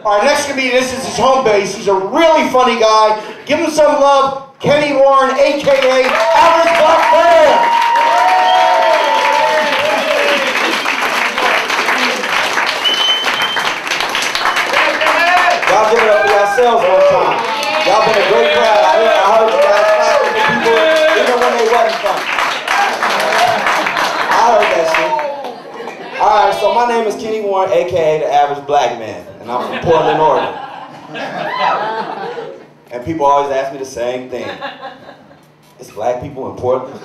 All right, next comedian, this is his home base. He's a really funny guy. Give him some love, Kenny Warren, aka Average Black Man. Y'all give it up for yourselves one time. Y'all been a great crowd. I heard, you guys clapping for people even when they wasn't funny. I heard that shit. All right, so my name is Kenny Warren, aka the Average Black Man, and I'm from Portland, Oregon. And people always ask me the same thing. It's black people in Portland?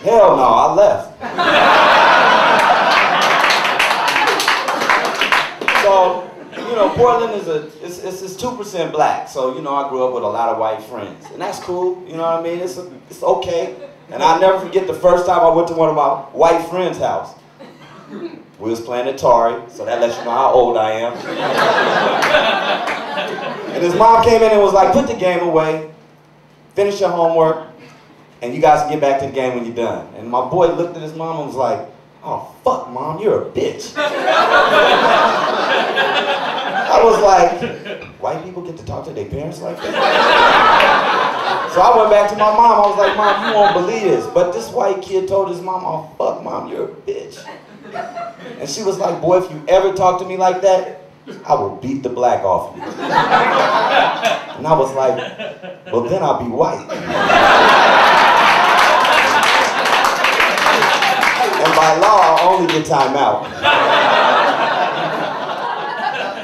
Hell no, I left. So, you know, Portland is a it's it's, it's two percent black. So, you know, I grew up with a lot of white friends, and that's cool. You know what I mean? It's a, it's okay. And I'll never forget the first time I went to one of my white friends' house. We was playing Atari, so that lets you know how old I am. and his mom came in and was like, "Put the game away, finish your homework, and you guys can get back to the game when you're done." And my boy looked at his mom and was like, "Oh fuck, mom, you're a bitch." I was like, white people get to talk to their parents like that? so I went back to my mom. I was like, Mom, you won't believe this. But this white kid told his mom, oh, fuck, Mom, you're a bitch. And she was like, boy, if you ever talk to me like that, I will beat the black off you. And I was like, well, then I'll be white. And by law, I only get time out.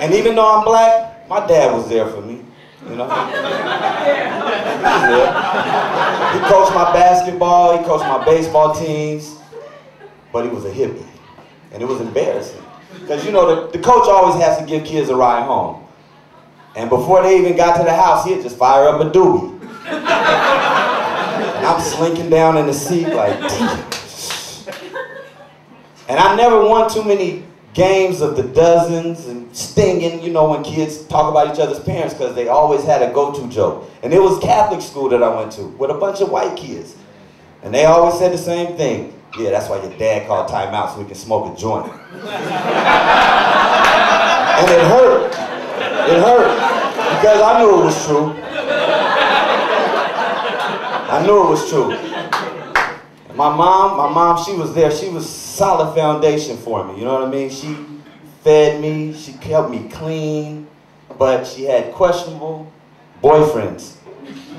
And even though I'm black, my dad was there for me. You know? He coached my basketball, he coached my baseball teams, but he was a hippie. And it was embarrassing. Because you know, the, the coach always has to give kids a ride home. And before they even got to the house, he'd just fire up a doobie. And I'm slinking down in the seat like, and I never won too many games of the dozens and stinging, you know, when kids talk about each other's parents because they always had a go-to joke. And it was Catholic school that I went to with a bunch of white kids. And they always said the same thing. Yeah, that's why your dad called timeout so we can smoke a joint. and it hurt. It hurt. Because I knew it was true. I knew it was true. And my mom, my mom, she was there. She was solid foundation for me. You know what I mean? She fed me. She kept me clean. But she had questionable boyfriends.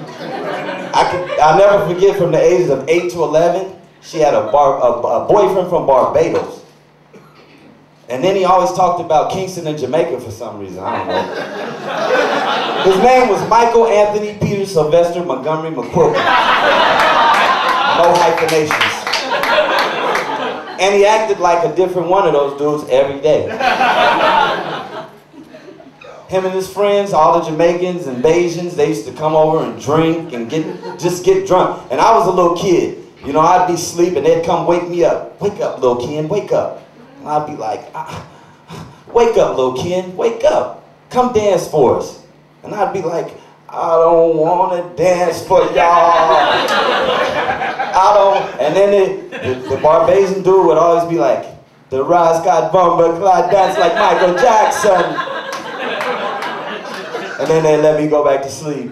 I could, I'll never forget from the ages of 8 to 11, she had a, bar, a, a boyfriend from Barbados. And then he always talked about Kingston and Jamaica for some reason. I don't know. His name was Michael Anthony Peter Sylvester Montgomery McQuilkin. No hyphenations. And he acted like a different one of those dudes every day. Him and his friends, all the Jamaicans and Bajans, they used to come over and drink and get just get drunk. And I was a little kid. You know, I'd be sleeping, they'd come wake me up. Wake up, little Ken, wake up. And I'd be like, ah, wake up, little Ken, wake up. Come dance for us. And I'd be like, I don't want to dance for y'all. I don't. And then it, the, the Barbadian dude would always be like, the Rise got Bumba Clyde dance like Michael Jackson. And then they let me go back to sleep.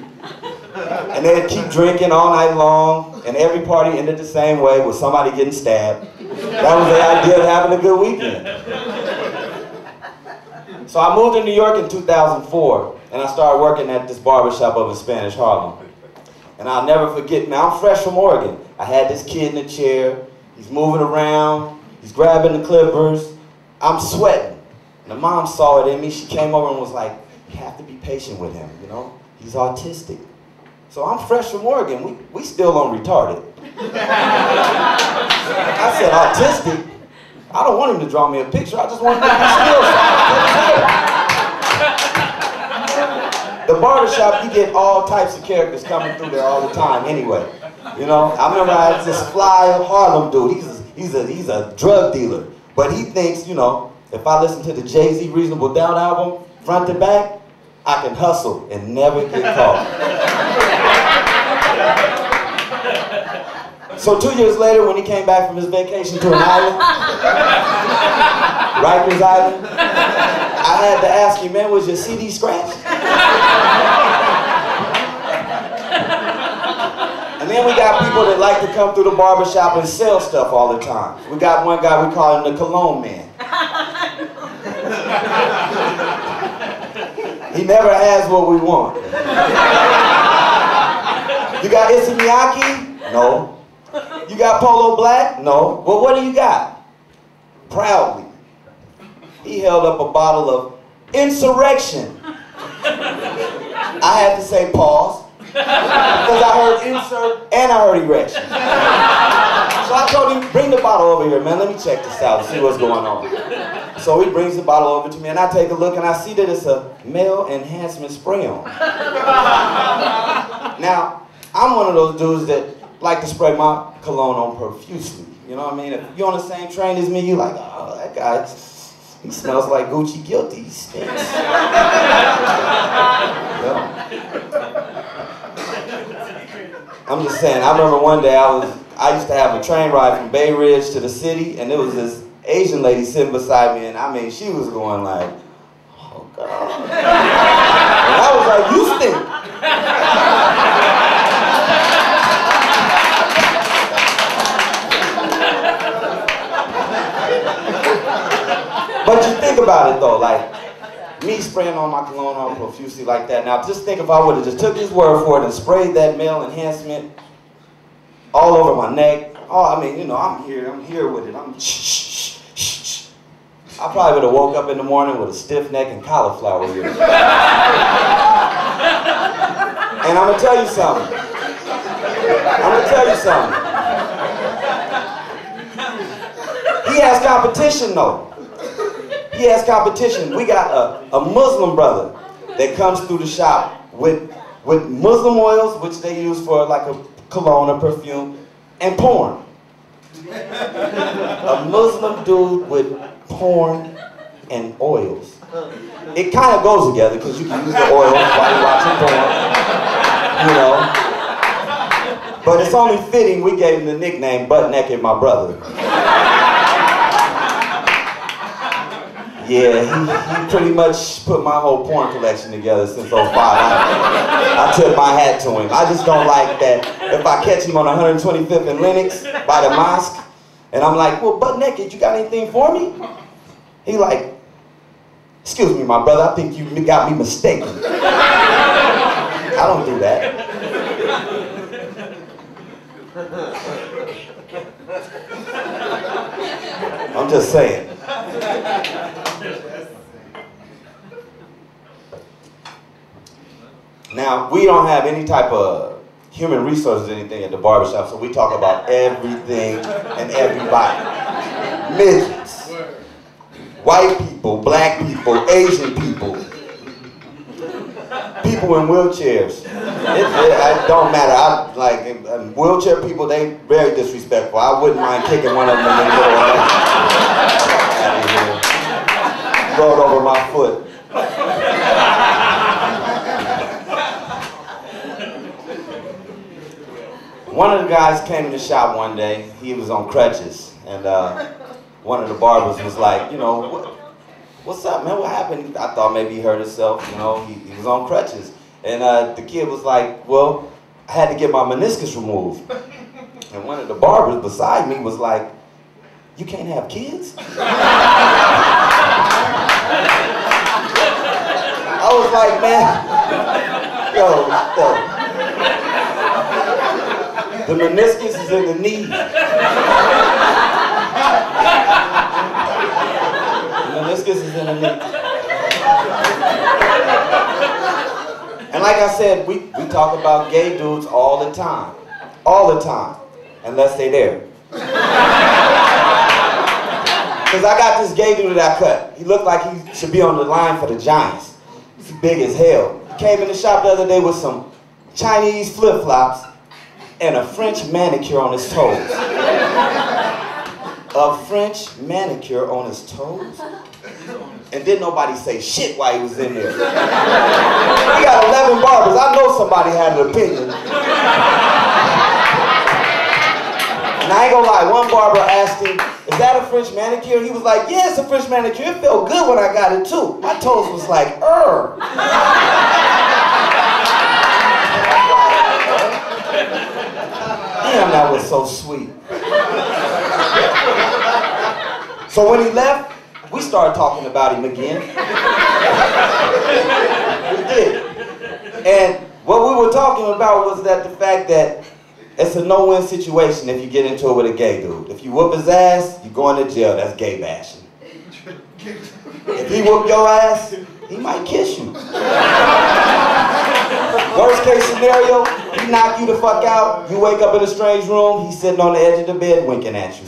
And they'd keep drinking all night long, and every party ended the same way with somebody getting stabbed. That was the idea of having a good weekend. So I moved to New York in 2004, and I started working at this barbershop over in Spanish Harlem. And I'll never forget, now I'm fresh from Oregon. I had this kid in the chair, he's moving around, he's grabbing the clippers, I'm sweating. And the mom saw it in me, she came over and was like, you have to be patient with him, you know? He's autistic. So I'm fresh from Oregon, we, we still on retarded. I said, autistic? I don't want him to draw me a picture, I just want him to be still. The barbershop, you get all types of characters coming through there all the time anyway. You know, I remember I had this fly Harlem dude, he's a, he's a, he's a drug dealer. But he thinks, you know, if I listen to the Jay-Z Reasonable Doubt album, front to back, I can hustle and never get caught. So two years later, when he came back from his vacation to an island, Rikers Island, I had to ask him, man, was your CD scratched? And then we got people that like to come through the barbershop and sell stuff all the time. We got one guy, we call him the cologne man. he never has what we want. You got Issey Miyake? No. You got Polo Black? No. Well, what do you got? Proudly. He held up a bottle of insurrection. I had to say pause. Because I heard insert and I heard erection. So I told him, bring the bottle over here, man. Let me check this out and see what's going on. So he brings the bottle over to me and I take a look and I see that it's a male enhancement spray on. Now, I'm one of those dudes that like to spray my cologne on profusely. You know what I mean? If you're on the same train as me, you're like, oh, that guy, he smells like Gucci guilty. He stinks. I'm just saying, I remember one day I was, I used to have a train ride from Bay Ridge to the city, and there was this Asian lady sitting beside me, and I mean, she was going like, oh God. And I was like, you stink. But you think about it though, like me spraying on my cologne on profusely like that. Now just think if I would have just took his word for it and sprayed that male enhancement all over my neck. Oh, I mean, you know, I'm here, I'm here with it. I'm shh, shh, shh, shh. I probably would have woke up in the morning with a stiff neck and cauliflower ears. and I'm gonna tell you something. I'm gonna tell you something. He has competition though he has competition. We got a, a Muslim brother that comes through the shop with, with Muslim oils, which they use for like a cologne or perfume, and porn. a Muslim dude with porn and oils. It kind of goes together because you can use the oils while you're watching porn, you know. But it's only fitting we gave him the nickname Butt Naked My Brother. Yeah, he, he pretty much put my whole porn collection together since 05. I, I took my hat to him. I just don't like that if I catch him on 125th and Lenox by the mosque, and I'm like, well, butt naked, you got anything for me? He like, excuse me, my brother, I think you got me mistaken. I don't do that. I'm just saying. Now, we don't have any type of human resources anything at the barbershop, so we talk about everything and everybody. Midgets, white people, black people, Asian people, people in wheelchairs. It, it, it don't matter. I like wheelchair people. They very disrespectful. I wouldn't mind kicking one of them in the middle Rode over my foot. One of the guys came in the shop one day. He was on crutches, and uh, one of the barbers was like, you know, what, what's up, man? What happened? I thought maybe he hurt himself. You know, he, he was on crutches, and uh, the kid was like, well, I had to get my meniscus removed. And one of the barbers beside me was like, you can't have kids? I was like, man, yo, yo. The meniscus is in the knee. the meniscus is in the knee. And like I said, we, we talk about gay dudes all the time. All the time. Unless they there. Because I got this gay dude that I cut. He looked like he should be on the line for the Giants. He's big as hell. He came in the shop the other day with some Chinese flip-flops and a French manicure on his toes. A French manicure on his toes? And didn't nobody say shit while he was in there. He got 11 barbers. I know somebody had an opinion. And I ain't gonna lie, one barber asked him, is that a French manicure? He was like, yeah, it's a French manicure. It felt good when I got it too. My toes was like, er. Damn, that was so sweet. So when he left, we started talking about him again. we did. And what we were talking about was that the fact that it's a no-win situation if you get into it with a gay dude. If you whoop his ass, you're going to jail. That's gay bashing. If he whoop your ass, he might kiss you. Worst case scenario, he knock you the fuck out. You wake up in a strange room. He's sitting on the edge of the bed winking at you.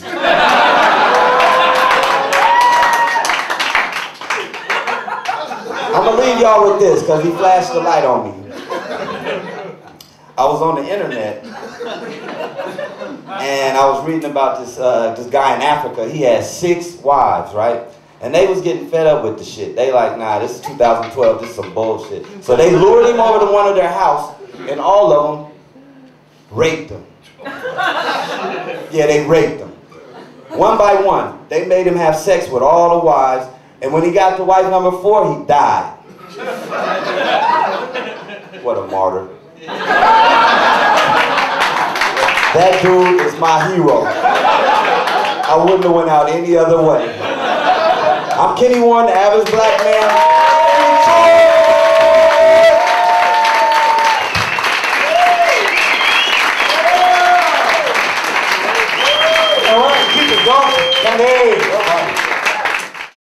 I'm gonna leave y'all with this because he flashed the light on me. I was on the internet and I was reading about this uh, this guy in Africa. He had six wives, right? And they was getting fed up with the shit. They like, nah, this is 2012. This is some bullshit. So they lured him over to one of their house, and all of them raped them. Yeah, they raped them. One by one, they made him have sex with all the wives, and when he got to wife number four, he died. What a martyr. That dude is my hero. I wouldn't have went out any other way. I'm Kenny Warren, the average black man.